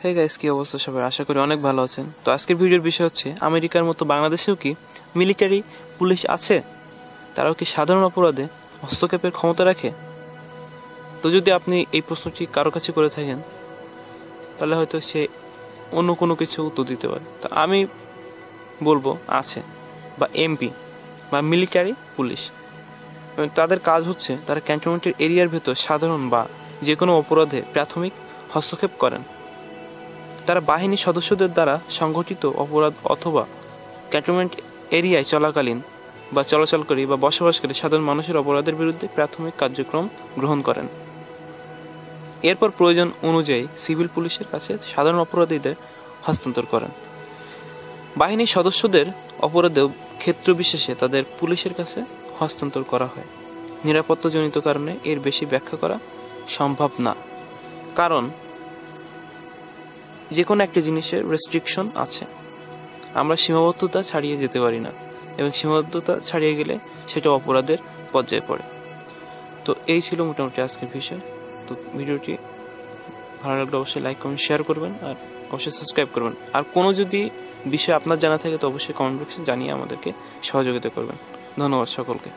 Hey guys কি অবস্থা সবাই? আশা করি অনেক ভালো আছেন। তো আজকের ভিডিওর বিষয় হচ্ছে, আমেরিকার মতো বাংলাদেশেও কি মিলিটারি পুলিশ আছে? তারাও কি সাধারণ অপরাধে হস্তক্ষেপের ক্ষমতা রাখে? তো যদি আপনি এই প্রশ্নটি কারও কাছে করে থাকেন, তাহলে হয়তো সে অন্য কোনো কিছু উত্তর দিতে পারে। তো আমি বলব, আছে, বা এমপি বা মিলিটারি পুলিশ। তাদের কাজ হচ্ছে, তারা ক্যান্টনমেন্টের এরিয়ার ভেতর সাধারণ বা যে কোনো অপরাধে প্রাথমিক হস্তক্ষেপ করেন। তারা বাহিনী সদস্যদের দ্বারা সংগঠিত অপরাধ অথবা ক্যান্টনমেন্ট এরিয়ায় চলাকালীন বা চলাচলকারী বা বসবাসকারী সাধারণ মানুষের অপরাধের বিরুদ্ধে প্রাথমিক কার্যক্রম গ্রহণ করেন। এরপর প্রয়োজন অনুযায়ী সিভিল পুলিশের কাছে সাধারণ অপরাধীদের হস্তান্তর করেন। বাহিনীর সদস্যদের অপরাধেও ক্ষেত্র বিশেষে তাদের পুলিশের কাছে হস্তান্তর করা হয়। নিরাপত্তাজনিত কারণে এর বেশি ব্যাখ্যা করা সম্ভব না। কারণ যে কোনো একটা জিনিসের রেস্ট্রিকশন আছে। আমরা সীমাবদ্ধতা ছাড়িয়ে যেতে পারি না, এবং সীমাবদ্ধতা ছাড়িয়ে গেলে সেটা অপরাধের পর্যায়ে পড়ে। তো এই ছিল মোটামুটি আজকের বিষয়। তো ভিডিওটি ভালো লাগলে অবশ্যই লাইক কমেন্ট শেয়ার করবেন, আর অবশ্যই সাবস্ক্রাইব করবেন। আর কোনো যদি বিষয় আপনার জানা থাকে, তো অবশ্যই কমেন্ট বক্সে জানিয়ে আমাদেরকে সহযোগিতা করবেন। ধন্যবাদ সকলকে।